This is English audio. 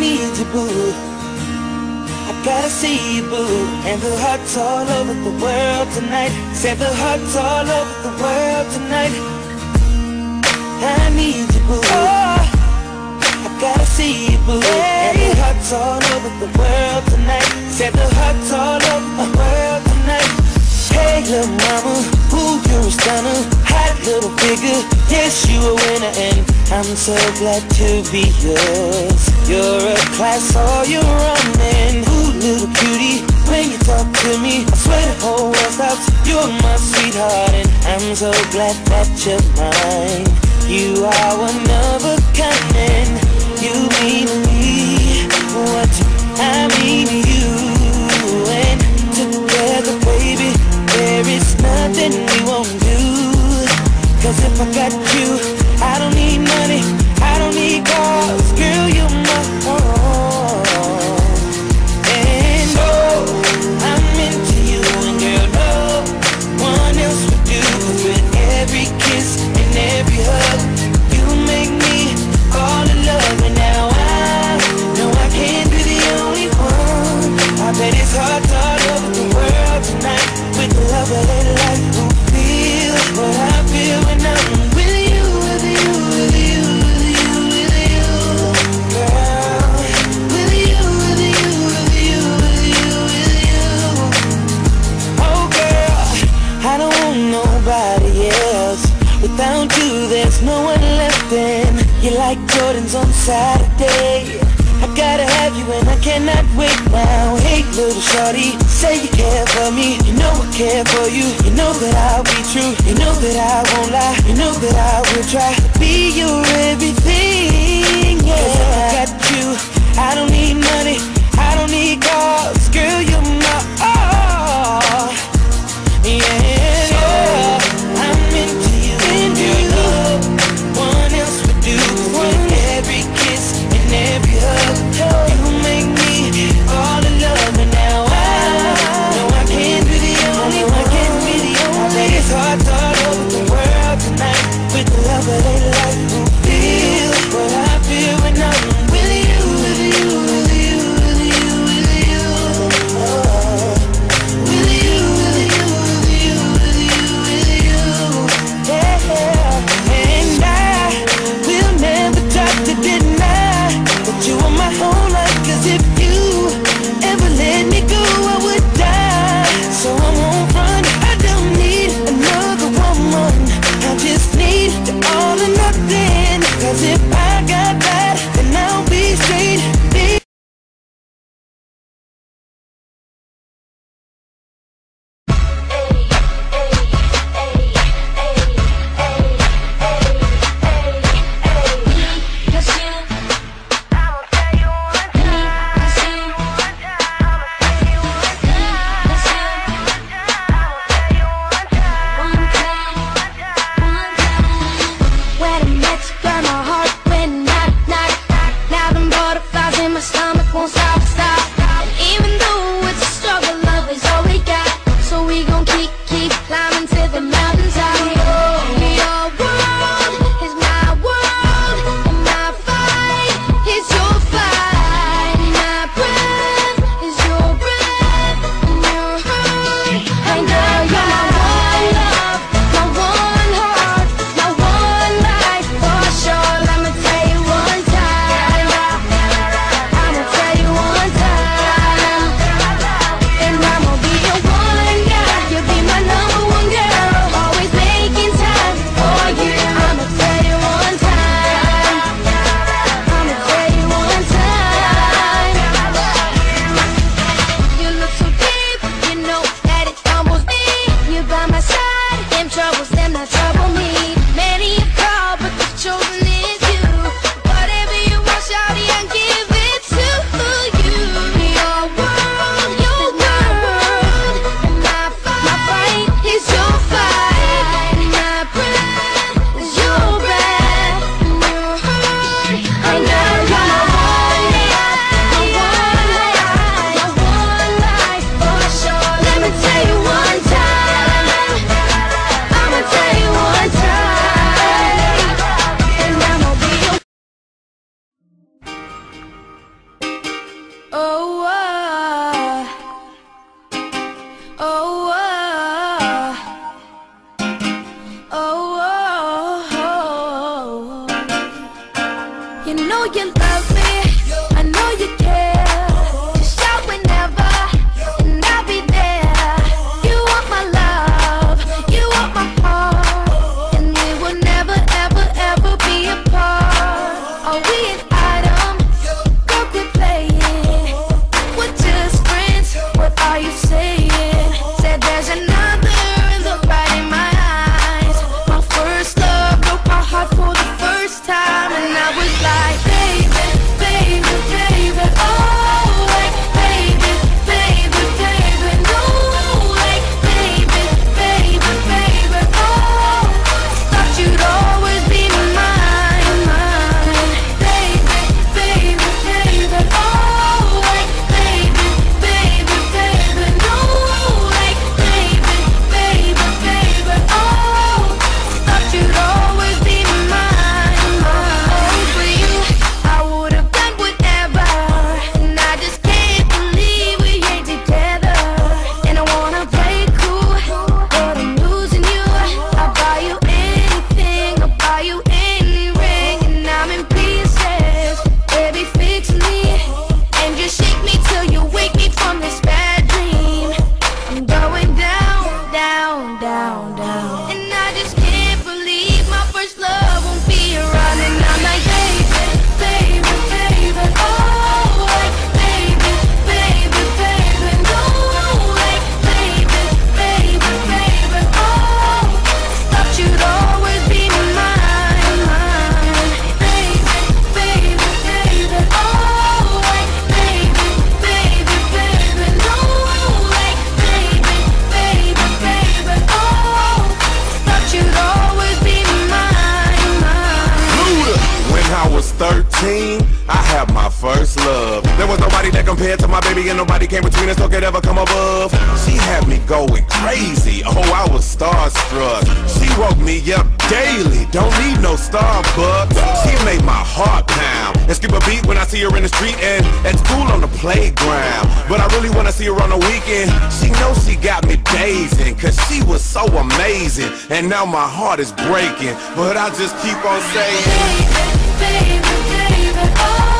need you, boo. I gotta see you, boo. And the hearts all over the world tonight. Said the hearts all over the world tonight. I need you, boo. Oh, I gotta see you, boo. And the hearts all over the world tonight. Said the hearts all over the world tonight. Hey, little mama, ooh, you're a stunner. Little figure, yes, you a winner, and I'm so glad to be yours. You're a class, all you're running. Ooh, little cutie, when you talk to me, I swear the whole world stops. You're my sweetheart, and I'm so glad that you're mine. You are one of a kind, there's no one left in. You like Jordans on Saturday. I gotta have you and I cannot wait now. Hey, little shorty, say you care for me. You know I care for you. You know that I'll be true. You know that I won't lie. You know that I will try to be your everything. Yeah, I got you. I don't need money. I don't need cars. Girl, you're my all. Yeah. You love me. I know you care. Just shout whenever, and I'll be there. You want my love, you want my heart, and we will never, ever, ever be apart. Are we an item? Quit playing. We're just friends. What are you saying? Said there's another and look right in my eyes. My first love broke my heart and nobody came between us or could ever come above. She had me going crazy. Oh, I was starstruck. She woke me up daily. Don't need no Starbucks. She made my heart pound and skip a beat when I see her in the street and at school on the playground. But I really wanna see her on the weekend. She knows she got me dazing, cause she was so amazing. And now my heart is breaking, but I just keep on saying. Baby, baby, baby, oh